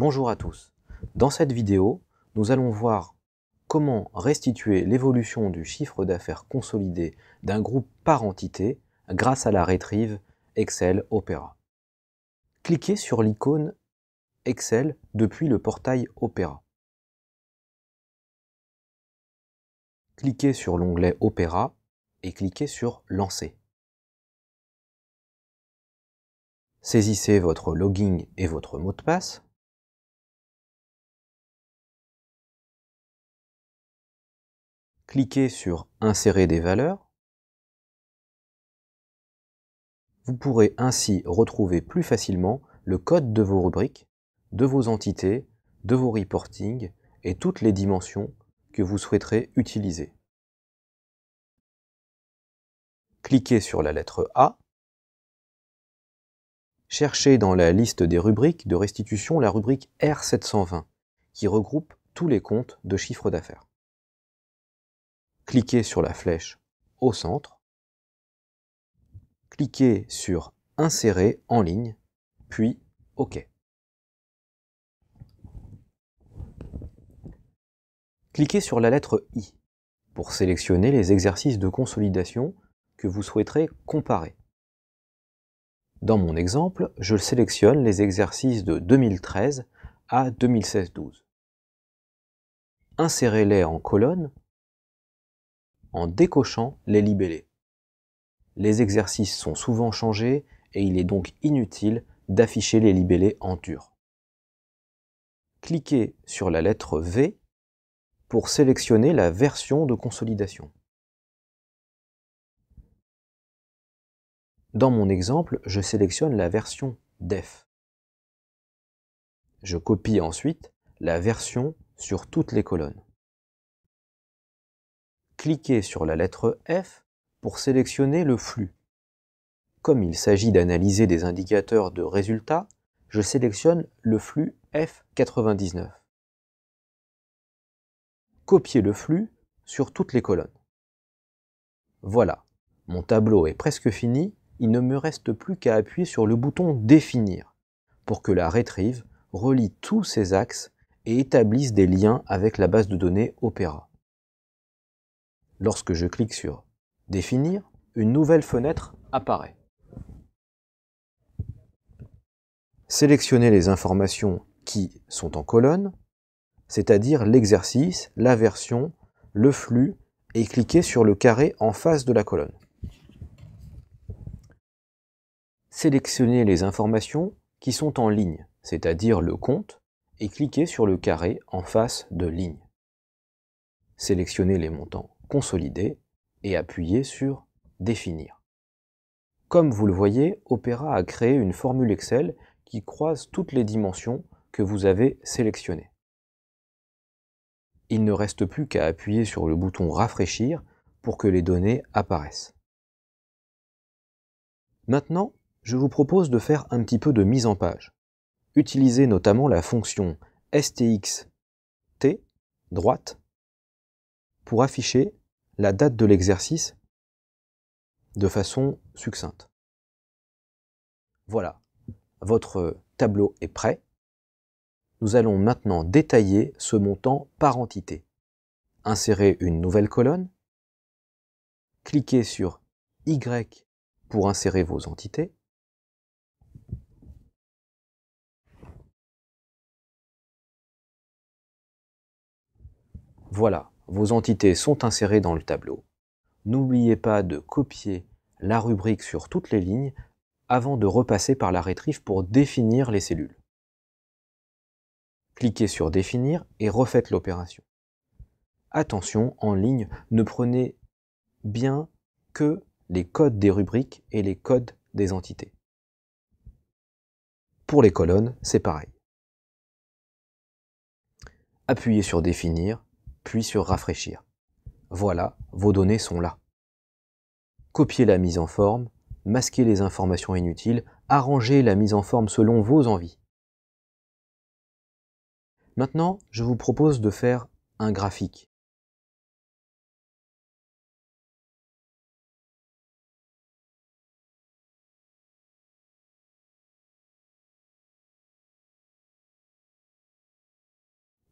Bonjour à tous. Dans cette vidéo, nous allons voir comment restituer l'évolution du chiffre d'affaires consolidé d'un groupe par entité grâce à la rétrieve Excel Opera. Cliquez sur l'icône Excel depuis le portail Opera. Cliquez sur l'onglet Opera et cliquez sur Lancer. Saisissez votre login et votre mot de passe. Cliquez sur Insérer des valeurs. Vous pourrez ainsi retrouver plus facilement le code de vos rubriques, de vos entités, de vos reporting et toutes les dimensions que vous souhaiterez utiliser. Cliquez sur la lettre A. Cherchez dans la liste des rubriques de restitution la rubrique R720 qui regroupe tous les comptes de chiffre d'affaires cliquez sur la flèche au centre, cliquez sur Insérer en ligne, puis OK. Cliquez sur la lettre I pour sélectionner les exercices de consolidation que vous souhaiterez comparer. Dans mon exemple, je sélectionne les exercices de 2013 à 2016-12. Insérez-les en colonne décochant les libellés. Les exercices sont souvent changés et il est donc inutile d'afficher les libellés en dur. Cliquez sur la lettre V pour sélectionner la version de consolidation. Dans mon exemple, je sélectionne la version DEF. Je copie ensuite la version sur toutes les colonnes cliquez sur la lettre F pour sélectionner le flux. Comme il s'agit d'analyser des indicateurs de résultats, je sélectionne le flux F99. Copiez le flux sur toutes les colonnes. Voilà, mon tableau est presque fini, il ne me reste plus qu'à appuyer sur le bouton Définir pour que la Retrieve relie tous ces axes et établisse des liens avec la base de données Opera. Lorsque je clique sur Définir, une nouvelle fenêtre apparaît. Sélectionnez les informations qui sont en colonne, c'est-à-dire l'exercice, la version, le flux, et cliquez sur le carré en face de la colonne. Sélectionnez les informations qui sont en ligne, c'est-à-dire le compte, et cliquez sur le carré en face de ligne. Sélectionnez les montants consolider et appuyer sur Définir. Comme vous le voyez, Opera a créé une formule Excel qui croise toutes les dimensions que vous avez sélectionnées. Il ne reste plus qu'à appuyer sur le bouton Rafraîchir pour que les données apparaissent. Maintenant, je vous propose de faire un petit peu de mise en page. Utilisez notamment la fonction STXT droite pour afficher la date de l'exercice de façon succincte. Voilà, votre tableau est prêt. Nous allons maintenant détailler ce montant par entité. Insérez une nouvelle colonne. Cliquez sur Y pour insérer vos entités. Voilà, vos entités sont insérées dans le tableau. N'oubliez pas de copier la rubrique sur toutes les lignes avant de repasser par la rétrive pour définir les cellules. Cliquez sur Définir et refaites l'opération. Attention, en ligne, ne prenez bien que les codes des rubriques et les codes des entités. Pour les colonnes, c'est pareil. Appuyez sur Définir puis sur Rafraîchir. Voilà, vos données sont là. Copiez la mise en forme, masquez les informations inutiles, arrangez la mise en forme selon vos envies. Maintenant, je vous propose de faire un graphique.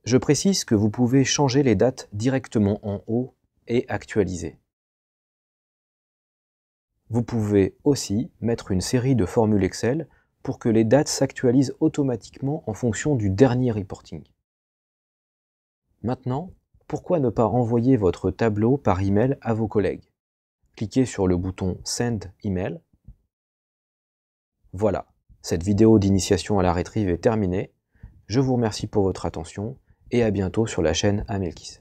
Je précise que vous pouvez changer les dates directement en haut et actualiser. Vous pouvez aussi mettre une série de formules Excel pour que les dates s'actualisent automatiquement en fonction du dernier reporting. Maintenant, pourquoi ne pas envoyer votre tableau par email à vos collègues? Cliquez sur le bouton Send Email. Voilà, cette vidéo d'initiation à la retrieve est terminée. Je vous remercie pour votre attention et à bientôt sur la chaîne Amelkis.